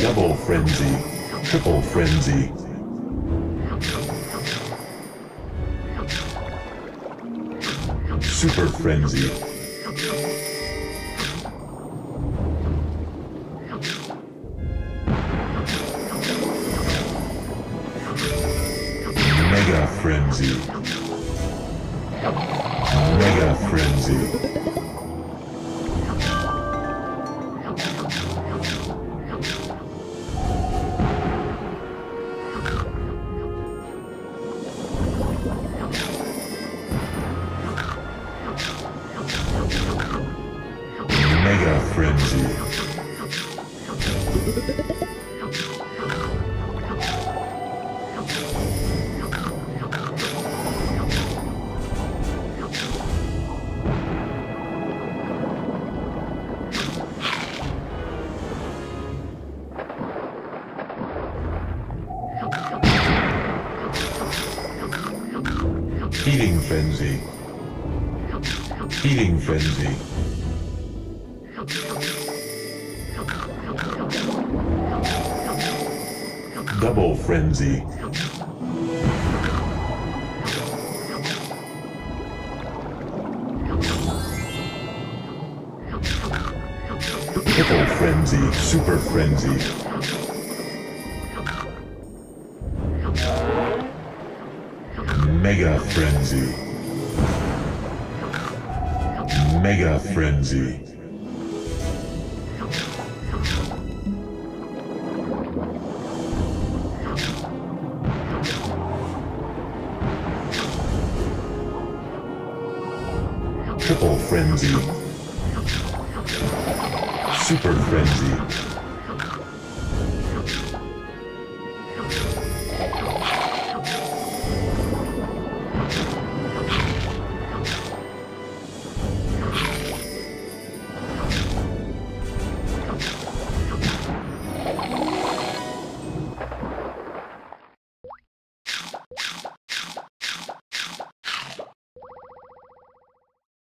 Double frenzy. Triple frenzy. Super frenzy. Mega frenzy. Mega frenzy. Frenzy. Frenzy. Feeding Frenzy. Double Frenzy. Triple Frenzy. Super Frenzy. Mega Frenzy. Mega Frenzy. Triple Frenzy. Super Frenzy.